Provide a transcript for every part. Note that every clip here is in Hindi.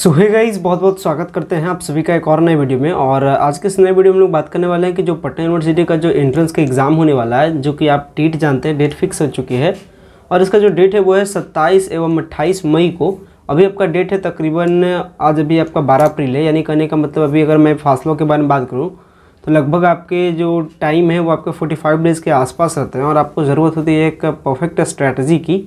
सो हे गाइस बहुत बहुत स्वागत करते हैं आप सभी का एक और नए वीडियो में। और आज के इस नए वीडियो में हम लोग बात करने वाले हैं कि जो पटना यूनिवर्सिटी का जो एंट्रेंस का एग्ज़ाम होने वाला है, जो कि आप टीट जानते हैं डेट फिक्स हो चुकी है। और इसका जो डेट है वो है सत्ताईस एवं अट्ठाईस मई को। अभी आपका डेट है तकरीबन, आज अभी आपका बारह अप्रैल है, यानी कहने का मतलब अभी अगर मैं फासलों के बारे में बात करूँ तो लगभग आपके जो टाइम है वो आपके फोर्टी फाइव डेज़ के आसपास रहते हैं। और आपको ज़रूरत होती है एक परफेक्ट स्ट्रैटेजी की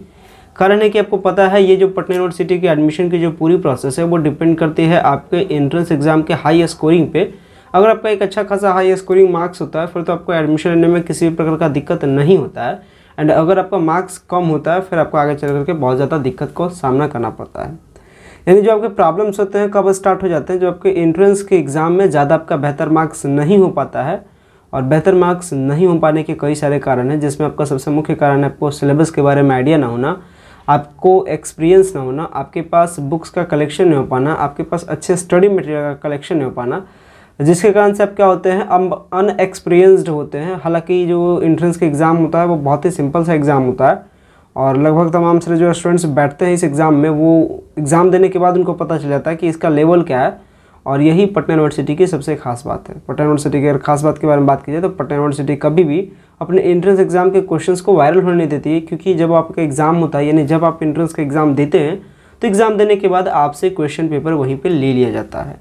कारण है कि आपको पता है, ये जो पटना यूनिवर्सिटी के एडमिशन की जो पूरी प्रोसेस है, वो डिपेंड करती है आपके एंट्रेंस एग्ज़ाम के हाई स्कोरिंग पे। अगर आपका एक अच्छा खासा हाई स्कोरिंग मार्क्स होता है, फिर तो आपको एडमिशन लेने में किसी भी प्रकार का दिक्कत नहीं होता है। एंड अगर आपका मार्क्स कम होता है, फिर आपको आगे चल करके बहुत ज़्यादा दिक्कत को सामना करना पड़ता है। यानी जो आपके प्रॉब्लम्स होते हैं, कब स्टार्ट हो जाते हैं, जो आपके एंट्रेंस के एग्ज़ाम में ज़्यादा आपका बेहतर मार्क्स नहीं हो पाता है, और बेहतर मार्क्स नहीं हो पाने के कई सारे कारण हैं, जिसमें आपका सबसे मुख्य कारण है आपको सिलेबस के बारे में आइडिया ना होना आपको एक्सपीरियंस ना होना, आपके पास बुक्स का कलेक्शन नहीं हो पाना, आपके पास अच्छे स्टडी मटेरियल का कलेक्शन नहीं हो पाना, जिसके कारण से आप क्या होते हैं, अब अनएक्सपीरियंसड होते हैं। हालाँकि जो इंट्रेंस का एग्ज़ाम होता है, वो बहुत ही सिंपल सा एग्ज़ाम होता है और लगभग तमाम सारे जो स्टूडेंट्स बैठते हैं इस एग्ज़ाम में, वो एग्ज़ाम देने के बाद उनको पता चल जाता है कि इसका लेवल क्या है और यही पटना यूनिवर्सिटी की सबसे खास बात है। पटना यूनिवर्सिटी की अगर खास बात के बारे में बात की जाए तो पटना यूनिवर्सिटी कभी भी अपने एंट्रेंस एग्ज़ाम के क्वेश्चंस को वायरल होने देती है, क्योंकि जब आपका एग्ज़ाम होता है, यानी जब आप एंट्रेंस का एग्ज़ाम देते हैं तो एग्ज़ाम देने के बाद आपसे क्वेश्चन पेपर वहीं पर ले लिया जाता है।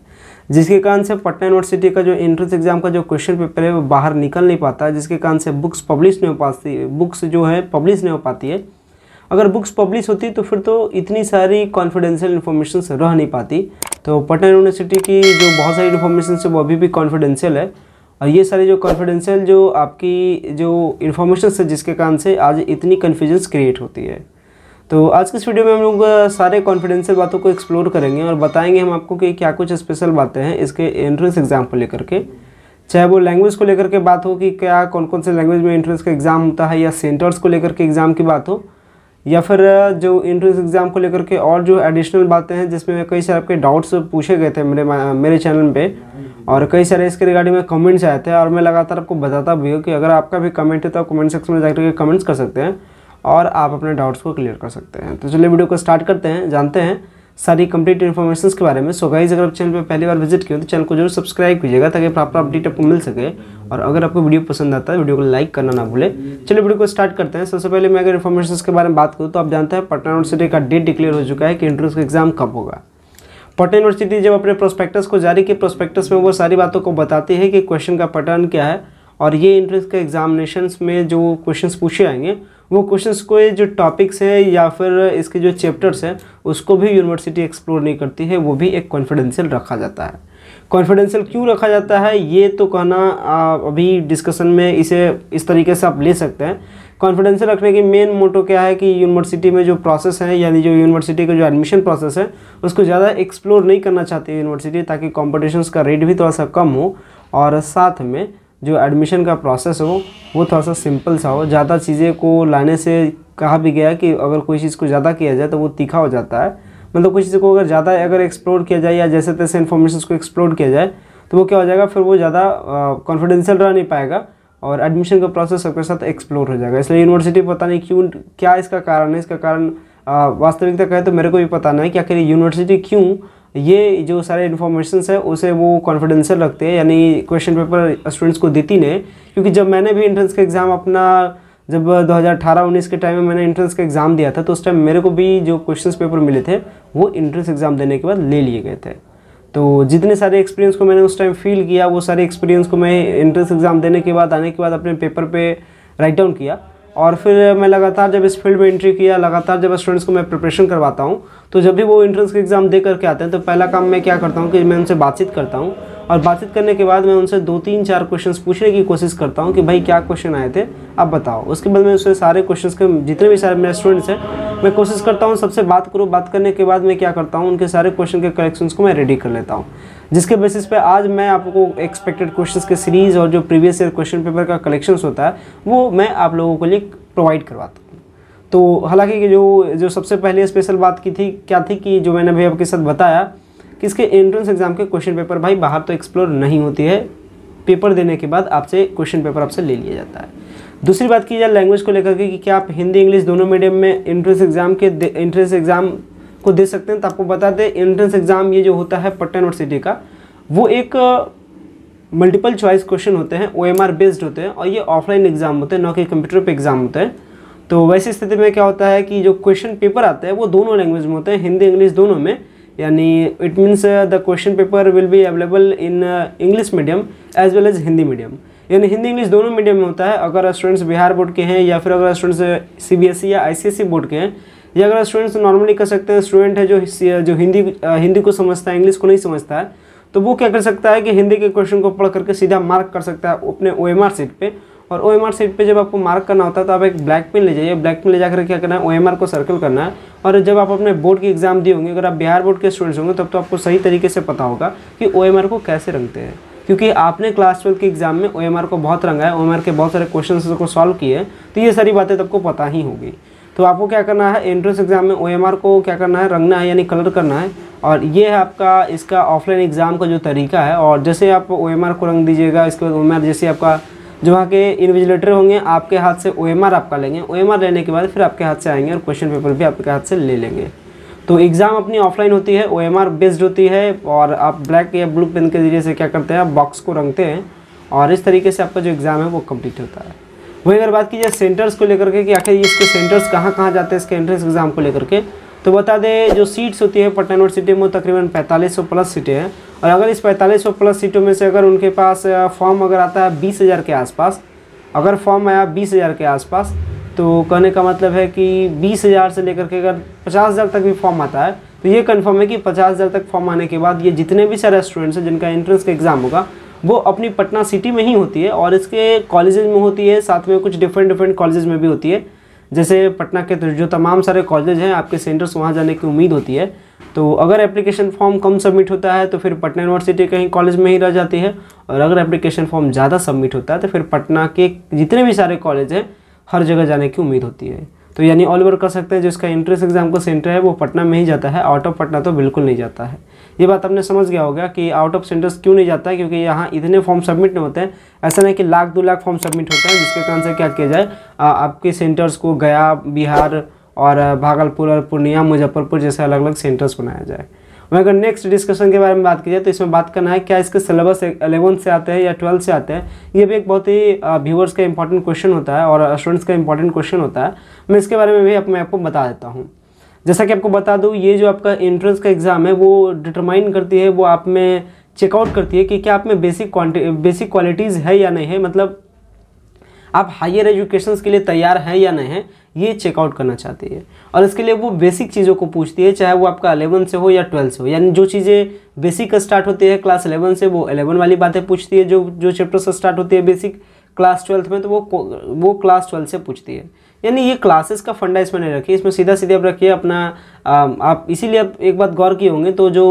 जिसके कारण से पटना यूनिवर्सिटी का जो एंट्रेंस एग्ज़ाम का जो क्वेश्चन पेपर है, वो बाहर निकल नहीं पाता, जिसके कारण से बुक्स पब्लिश नहीं हो पाती बुक्स जो है पब्लिश नहीं हो पाती है। अगर बुक्स पब्लिश होती तो फिर तो इतनी सारी कॉन्फिडेंशियल इन्फॉर्मेशन रह नहीं पाती। तो पटना यूनिवर्सिटी की जो बहुत सारी इन्फॉर्मेशन है, वो अभी भी कॉन्फिडेंशियल है। ये सारे जो कॉन्फिडेंशियल जो आपकी जो इन्फॉर्मेशन है, जिसके कारण से आज इतनी कन्फ्यूजन्स क्रिएट होती है। तो आज के इस वीडियो में हम लोग सारे कॉन्फिडेंशियल बातों को एक्सप्लोर करेंगे और बताएँगे हम आपको कि क्या कुछ स्पेशल बातें हैं इसके एंट्रेंस एग्ज़ाम को लेकर के। चाहे वो लैंग्वेज को लेकर के बात हो कि क्या कौन कौन से लैंग्वेज में एंट्रेंस का एग्ज़ाम होता है या सेंटर्स को लेकर के एग्ज़ाम की बात हो, या फिर जो एंट्रेंस एग्ज़ाम को लेकर के और जो एडिशनल बातें हैं, जिसमें कई सारे आपके डाउट्स पूछे गए थे मेरे मेरे चैनल पे। और कई सारे इसके रिगार्डिंग में कमेंट्स आए थे और मैं लगातार आपको बताता भी हूँ कि अगर आपका भी कमेंट है तो आप कमेंट सेक्शन में जाकर के कमेंट्स कर सकते हैं और आप अपने डाउट्स को क्लियर कर सकते हैं। तो चलिए वीडियो को स्टार्ट करते हैं, जानते हैं सारी कंप्लीट इन्फॉर्मेशन के बारे में। सो गाइज़ अगर आप चैनल पर पहली बार विज़िट किए तो चैनल को ज़रूर सब्सक्राइब कीजिएगा ताकि प्रॉपर अपडेट आपको मिल सके और अगर आपको वीडियो पसंद आता है वीडियो को लाइक करना ना भूले। चलिए वीडियो को स्टार्ट करते हैं। सबसे पहले मैं अगर इन्फॉर्मेशन के बारे में बात करूँ तो आप जानते हैं पटना यूनिवर्सिटी का डेट डिक्लेयर हो चुका है कि इंट्रेंस का एग्ज़ाम कब होगा। पटना यूनिवर्सिटी जब अपने प्रोस्पेक्टस को जारी किए प्रोस्पेक्टस में वो सारी बातों को बताती है कि क्वेश्चन का पैटर्न क्या है और ये इंट्रेंस के एग्जामिनेशन में जो क्वेश्चन पूछे आएँगे वो क्वेश्चंस को जो टॉपिक्स है या फिर इसके जो चैप्टर्स हैं, उसको भी यूनिवर्सिटी एक्सप्लोर नहीं करती है, वो भी एक कॉन्फिडेंशियल रखा जाता है। कॉन्फिडेंशियल क्यों रखा जाता है? ये तो कहना अभी डिस्कशन में इसे इस तरीके से आप ले सकते हैं। कॉन्फिडेंशियल रखने की मेन मोटो क्या है कि यूनिवर्सिटी में जो प्रोसेस है, यानी जो यूनिवर्सिटी का जो एडमिशन प्रोसेस है, उसको ज़्यादा एक्सप्लोर नहीं करना चाहती यूनिवर्सिटी ताकि कॉम्पिटिशन्स का रेट भी थोड़ा सा कम हो और साथ में जो एडमिशन का प्रोसेस हो, वो थोड़ा सा सिंपल सा हो। ज़्यादा चीज़ें को लाने से कहा भी गया कि अगर कोई चीज़ को ज़्यादा किया जाए तो वो तीखा हो जाता है। मतलब कोई चीज़ को अगर ज़्यादा अगर एक्सप्लोर किया जाए या जैसे तैसे इन्फॉर्मेशन को एक्सप्लोर किया जाए तो वो क्या हो जाएगा, फिर वो ज़्यादा कॉन्फिडेंशियल रह नहीं पाएगा। और एडमिशन का प्रोसेस सबके साथ एक्सप्लोर हो जाएगा। इसलिए यूनिवर्सिटी पता नहीं क्यों, क्या इसका कारण है? इसका कारण वास्तविकता कहे तो मेरे को भी पता नहीं कि आखिर यूनिवर्सिटी क्यों, ये जो सारे इन्फॉर्मेशन है, उसे वो कॉन्फिडेंशियल रखते हैं, यानी क्वेश्चन पेपर स्टूडेंट्स को देती नहीं क्योंकि जब मैंने भी एंट्रेंस का एग्ज़ाम अपना, जब 2018-19 के टाइम में मैंने एंट्रेंस का एग्ज़ाम दिया था तो उस टाइम मेरे को भी जो क्वेश्चंस पेपर मिले थे, वो एंट्रेंस एग्ज़ाम देने के बाद ले लिए गए थे। तो जितने सारे एक्सपीरियंस को मैंने उस टाइम फील किया, वो सारे एक्सपीरियंस को मैं एंट्रेंस एग्ज़ाम देने के बाद, आने के बाद अपने पेपर पे राइट डाउन किया। और फिर मैं लगातार जब इस फ़ील्ड में एंट्री किया, लगातार जब स्टूडेंट्स को मैं प्रिपरेशन करवाता हूँ तो जब भी वो एंट्रेंस के एग्ज़ाम दे करके आते हैं तो पहला काम मैं क्या करता हूँ कि मैं उनसे बातचीत करता हूँ। और बातचीत करने के बाद मैं उनसे दो, तीन, चार क्वेश्चंस पूछने की कोशिश करता हूँ कि भाई क्या क्वेश्चन आए थे आप बताओ। उसके बाद मैं उससे सारे क्वेश्चंस के, जितने भी सारे मेरे स्टूडेंट्स हैं, मैं कोशिश करता हूँ सबसे बात करूँ, बात करने के बाद मैं क्या करता हूँ, उनके सारे क्वेश्चन के कलेक्शन को मैं रेडी कर लेता हूँ। जिसके बेसिस पे आज मैं आपको एक्सपेक्टेड क्वेश्चंस के सीरीज़ और जो प्रीवियस ईयर क्वेश्चन पेपर का कलेक्शंस होता है, वो मैं आप लोगों के लिए प्रोवाइड करवाता हूँ। तो हालाँकि जो जो सबसे पहले स्पेशल बात की थी, क्या थी कि जो मैंने अभी आपके साथ बताया कि इसके एंट्रेंस एग्ज़ाम के क्वेश्चन पेपर भाई बाहर तो एक्सप्लोर नहीं होती है। पेपर देने के बाद आपसे क्वेश्चन पेपर आपसे ले लिया जाता है। दूसरी बात की जाए लैंग्वेज को लेकर के कि क्या आप हिंदी, इंग्लिश दोनों मीडियम में एंट्रेंस एग्ज़ाम के एंट्रेंस एग्ज़ाम को दे सकते हैं तो आपको बता दें एंट्रेंस एग्ज़ाम ये जो होता है पटना यूनिवर्सिटी का, वो एक मल्टीपल चॉइस क्वेश्चन होते हैं ओएमआर बेस्ड होते हैं, और ये ऑफलाइन एग्ज़ाम होते हैं, ना कि कंप्यूटर पर एग्ज़ाम होते हैं। तो वैसी स्थिति में क्या होता है कि जो क्वेश्चन पेपर आते हैं, वो दोनों लैंग्वेज में होते हैं, हिंदी, इंग्लिश दोनों में। यानी it means the question paper will be available in English medium as well as Hindi medium यानी हिंदी इंग्लिश दोनों मीडियम में होता है। अगर स्टूडेंट्स बिहार बोर्ड के हैं या फिर अगर students C B S E या I C S C board के हैं, या अगर स्टूडेंट्स नॉर्मली कर सकते हैं स्टूडेंट है जो जो हिंदी हिंदी को समझता है इंग्लिश को नहीं समझता है तो वो क्या कर सकता है कि हिंदी के क्वेश्चन को पढ़ करके सीधा मार्क कर सकता है अपने ओ एम आर सीट पर और ओ एम आर पर जब आपको मार्क करना होता है तो आप एक ब्लैक पेन ले जाइए। ब्लैक पेन ले जाकर क्या करना है? ओ एम आर को सर्कल करना है। और जब आप अपने बोर्ड की एग्ज़ाम दिए होंगे, अगर आप बिहार बोर्ड के स्टूडेंट्स होंगे, तब तो आपको सही तरीके से पता होगा कि ओ एम आर को कैसे रंगते हैं। क्योंकि आपने क्लास ट्वेल्थ के एग्ज़ाम में ओएमआर को बहुत रंगा है ओएमआर के बहुत सारे क्वेश्चन को सॉल्व किए तो ये सारी बातें तब को पता ही होगी। तो आपको क्या करना है? एंट्रेंस एग्ज़ाम में ओएमआर को क्या करना है? रंगना है, यानी कलर करना है। और ये है आपका, इसका ऑफलाइन एग्ज़ाम का जो तरीका है। और जैसे आप ओएमआर को रंग दीजिएगा, इसके बाद ओ जैसे आपका जो वहाँ के इन्विजिलेटर होंगे, आपके हाथ से ओएमआर आपका लेंगे। ओएमआर लेने के बाद फिर आपके हाथ से आएँगे और क्वेश्चन पेपर भी आपके हाथ से ले लेंगे। तो एग्ज़ाम अपनी ऑफलाइन होती है ओएमआर बेस्ड होती है और आप ब्लैक या ब्लू पेन के ज़रिए से क्या करते हैं, आप बॉक्स को रंगते हैं और इस तरीके से आपका जो एग्ज़ाम है वो कंप्लीट होता है। वही अगर बात की जाए सेंटर्स को लेकर के कि आखिर इसके सेंटर्स कहाँ कहाँ जाते हैं, इसके एंट्रेंस एग्ज़ाम को लेकर के तो बता दें, जो सीट्स होती है पटना यूनिवर्सिटी में तकरीबन पैंतालीस प्लस सीटें हैं। और अगर इस पैंतालीस प्लस सीटों में से अगर उनके पास फॉर्म अगर आता है बीस हज़ार के आसपास, अगर फॉर्म आया बीस हज़ार के आसपास तो कहने का मतलब है कि बीस हज़ार से लेकर के अगर पचास हज़ार तक भी फॉर्म आता है तो ये कन्फर्म है कि पचास हज़ार तक फॉर्म आने के बाद ये जितने भी सारे स्टूडेंट्स हैं, जिनका एंट्रेंस का एग्ज़ाम होगा, वो अपनी पटना सिटी में ही होती है और इसके कॉलेजेज में होती है, साथ में कुछ डिफरेंट डिफरेंट कॉलेजेज में भी होती है। जैसे पटना के जो तमाम सारे कॉलेज हैं, आपके सेंटर्स वहाँ जाने की उम्मीद होती है। तो अगर एप्लीकेशन फॉर्म कम सबमिट होता है तो फिर पटना यूनिवर्सिटी कहीं कॉलेज में ही रह जाती है। और अगर एप्लीकेशन फॉर्म ज़्यादा सबमिट होता है तो फिर पटना के जितने भी सारे कॉलेज हैं, हर जगह जाने की उम्मीद होती है। तो यानी ऑल ओवर कर सकते हैं जिसका इंट्रेंस एग्ज़ाम का सेंटर है, वो पटना में ही जाता है आउट ऑफ़ पटना तो बिल्कुल नहीं जाता है। ये बात आपने समझ गया होगा कि आउट ऑफ़ सेंटर्स क्यों नहीं जाता है, क्योंकि यहाँ इतने फॉर्म सबमिट नहीं होते हैं। ऐसा नहीं कि लाख, दो लाख फॉर्म सबमिट होते हैं, जिसके कारण से क्या किया जाए आपके सेंटर्स को गया, बिहार और भागलपुर और पूर्णिया, मुजफ्फरपुर जैसे अलग अलग सेंटर्स बनाया जाए। वहीं अगर नेक्स्ट डिस्कशन के बारे में बात की जाए तो इसमें बात करना है, क्या इसके सिलेबस एलेवंथ से आते हैं या ट्वेल्थ से आते हैं? ये भी एक बहुत ही व्यूवर्स का इंपॉर्टेंट क्वेश्चन होता है और स्टूडेंट्स का इंपॉर्टेंट क्वेश्चन होता है। मैं इसके बारे में भी मैं आपको बता देता हूँ। जैसा कि आपको बता दूँ, ये जो आपका एंट्रेंस का एग्ज़ाम है, वो डिटरमाइन करती है, वो आप में चेकआउट करती है कि क्या आप में बेसिक बेसिक क्वालिटीज़ है या नहीं है। मतलब आप हायर एजुकेशन के लिए तैयार हैं या नहीं है ये चेकआउट करना चाहती है। और इसके लिए वो बेसिक चीज़ों को पूछती है, चाहे वो आपका अलेवन से हो या ट्वेल्थ से हो। यानी जो चीज़ें बेसिक स्टार्ट होती है क्लास अलेवन से, वो अलेवन वाली बातें पूछती है, जो जो चैप्टर से स्टार्ट होती है बेसिक क्लास ट्वेल्थ में तो वो वो क्लास ट्वेल्थ से पूछती है। यानी ये क्लासेस का फंडा इसमें नहीं रखिए इसमें सीधा सीधे आप रखिए अपना आप इसीलिए आप एक बात गौर किए होंगे तो जो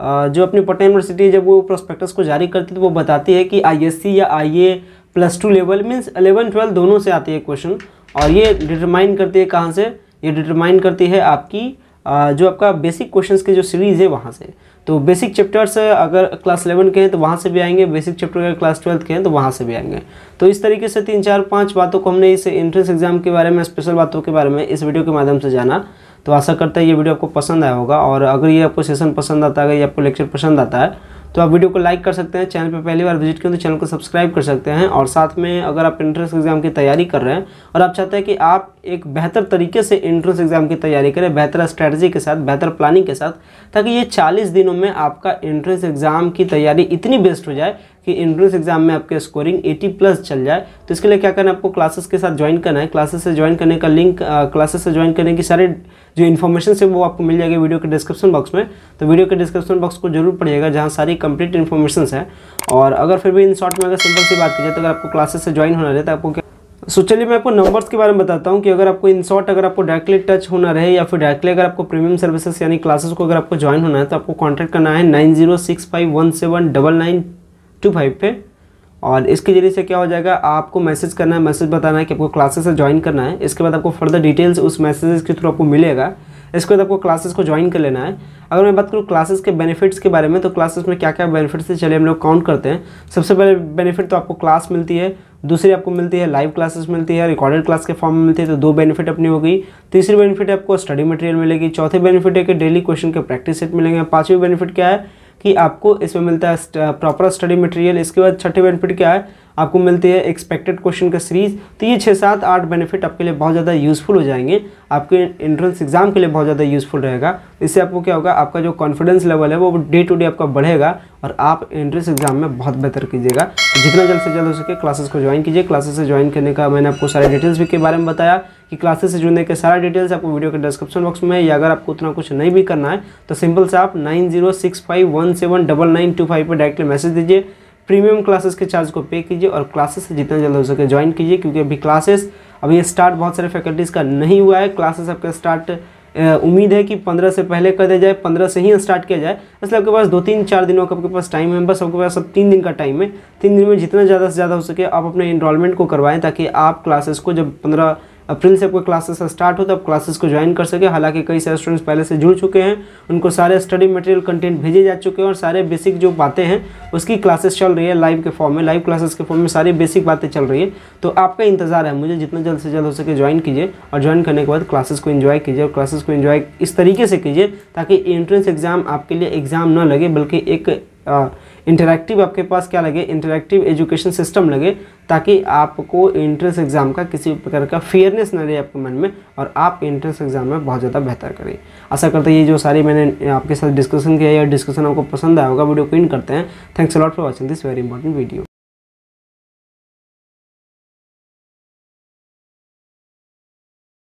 जो अपनी पटना यूनिवर्सिटी जब वो प्रोस्पेक्टस को जारी करती है तो वो बताती है कि आईएससी या IA plus two level means eleven twelve दोनों से आती है क्वेश्चन और ये डिटरमाइन करती है कहाँ से? ये डिटरमाइन करती है आपकी जो आपका बेसिक क्वेश्चंस की जो सीरीज़ है वहाँ से। तो बेसिक चैप्टर्स अगर क्लास इलेवन के हैं तो वहाँ से भी आएँगे बेसिक चैप्टर अगर क्लास ट्वेल्थ के हैं तो वहाँ से भी आएँगे। तो इस तरीके से तीन, चार, पाँच बातों को हमने इस एंट्रेंस एग्ज़ाम के बारे में स्पेशल बातों के बारे में इस वीडियो के माध्यम से जाना। तो आशा करता है ये वीडियो आपको पसंद आया होगा और अगर ये आपको सेशन पसंद आता है या आपको लेक्चर पसंद आता है तो आप वीडियो को लाइक कर सकते हैं, चैनल पर पहली बार विज़िट करें तो चैनल को सब्सक्राइब कर सकते हैं और साथ में अगर आप इंट्रेंस एग्ज़ाम की तैयारी कर रहे हैं और आप चाहते हैं कि आप एक बेहतर तरीके से इंट्रेंस एग्ज़ाम की तैयारी करें, बेहतर स्ट्रैटेजी के साथ, बेहतर प्लानिंग के साथ, ताकि ये 40 दिनों में आपका एंट्रेंस एग्ज़ाम की तैयारी इतनी बेस्ट हो जाए कि एंट्रेंस एग्ज़ाम में आपके स्कोरिंग 80 प्लस चल जाए तो इसके लिए क्या करना है आपको क्लासेस के साथ ज्वाइन करना है। क्लासेस से ज्वाइन करने का लिंक क्लासेस से ज्वाइन करने की सारे जो इन्फॉर्मेशन है वो आपको मिल जाएगी वीडियो के डिस्क्रिप्शन बॉक्स में। तो वीडियो के डिस्क्रिप्शन बॉक्स को ज़रूर पढ़िएगा जहाँ सारी कंप्लीट इन्फॉर्मेशन है। और अगर फिर भी इन शॉर्ट में अगर सिंपल सी बात की जाए तो अगर आपको क्लासेस से ज्वाइन होना रहता है आपको सो so, चलिए मैं आपको नंबर्स के बारे में बताता हूँ कि अगर आपको इन शॉर्ट अगर आपको डायरेक्टली टच होना रहे या फिर डायरेक्टली अगर आपको प्रीमियम सर्विसेज़ यानी क्लासेस को अगर आपको ज्वाइन होना है तो आपको कॉन्टैक्ट करना है nine zero six five one seven double nine two five पे। और इसके ज़रिए से क्या हो जाएगा, आपको मैसेज करना है मैसेज बताना है कि आपको क्लासेस से ज्वाइन करना है। इसके बाद आपको फर्दर डिटेल्स उस मैसेज के थ्रू आपको मिलेगा। इसके बाद आपको क्लासेस को ज्वाइन कर लेना है। अगर मैं बात करूँ क्लासेस के बेनिफिट्स के बारे में तो क्लासेस में क्या क्या बेनिफिट्स है चलिए हम लोग काउंट करते हैं। सबसे पहले बेनिफिट तो आपको क्लास मिलती है। दूसरी आपको मिलती है लाइव क्लासेस मिलती है रिकॉर्डेड क्लास के फॉर्म में मिलती है तो दो बेनिफिट अपनी हो गई। तीसरी बेनिफिट आपको स्टडी मटेरियल मिलेगी। चौथे बेनिफिट है कि डेली क्वेश्चन के प्रैक्टिस सेट मिलेंगे। पाँचवीं बेनिफिट क्या है? कि आपको इसमें मिलता है प्रॉपर स्टडी मटेरियल इसके बाद छठे बेनिफिट क्या है? आपको मिलती है एक्सपेक्टेड क्वेश्चन का सीरीज़ तो ये छः सात आठ बेनिफिट आपके लिए बहुत ज़्यादा यूज़फुल हो जाएँगे। आपके एंट्रेंस एग्ज़ाम के लिए बहुत ज़्यादा यूज़फुल रहेगा। इससे आपको क्या होगा? आपका जो कॉन्फिडेंस लेवल है, वो डे टू डे आपका बढ़ेगा और आप एंट्रेंस एग्ज़ाम में बहुत बेहतर कीजिएगा। जितना जल्द से जल्द हो सके क्लासेस को ज्वाइन कीजिए। क्लासेस से ज्वाइन करने का मैंने आपको सारे डिटेल्स भी के बारे में बताया कि क्लासेस से जुड़ने के सारा डिटेल्स आपको वीडियो के डिस्क्रिप्शन बॉक्स में है। या अगर आपको उतना कुछ नहीं भी करना है तो सिंपल से आप nine zero six five one seven double nine two five पर डायरेक्टली मैसेज दीजिए। प्रीमियम क्लासेस के चार्ज को पे कीजिए और क्लासेस जितना जल्द हो सके ज्वाइन कीजिए, क्योंकि अभी क्लासेस, अभी स्टार्ट बहुत सारे फैकल्टीज़ का नहीं हुआ है। क्लासेस आपका स्टार्ट उम्मीद है कि पंद्रह से पहले कर दिया जाए, पंद्रह से ही स्टार्ट किया जाए। इसलिए आपके पास दो तीन चार दिनों का आपके पास टाइम है, बस आपके पास अब तीन दिन का टाइम है। तीन दिन में जितना ज़्यादा से ज़्यादा हो सके आप अपने इनरोलमेंट को करवाएँ, ताकि आप क्लासेस को जब पंद्रह अप्रैल से आपको क्लासेस स्टार्ट हो तब क्लासेस को ज्वाइन कर सके। हालाँकि कई सारे स्टूडेंट्स पहले से जुड़ चुके हैं, उनको सारे स्टडी मटेरियल कंटेंट भेजे जा चुके हैं और सारे बेसिक जो बातें हैं, उसकी क्लासेस चल रही है लाइव के फॉर्म में। लाइव क्लासेस के फॉर्म में सारी बेसिक बातें चल रही है। तो आपका इंतज़ार है मुझे, जितना जल्द से जल्द हो सके ज्वाइन कीजिए और ज्वाइन करने के बाद क्लासेस को इन्जॉय कीजिए और क्लासेस को इन्जॉय इस तरीके से कीजिए ताकि एंट्रेंस एग्ज़ाम आपके लिए एग्ज़ाम न लगे, बल्कि एक इंटरेक्टिव आपके पास क्या लगे? इंटरेक्टिव एजुकेशन सिस्टम लगे, ताकि आपको एंट्रेंस एग्ज़ाम का किसी भी प्रकार का फेयरनेस ना रहे आपके मन में, और आप एंट्रेंस एग्ज़ाम में बहुत ज़्यादा बेहतर करें। आशा करते हैं ये जो सारी मैंने आपके साथ डिस्कशन किया या डिस्कशन आपको पसंद आया होगा, वीडियो को इन करते हैं। Thanks a lot for watching this very important video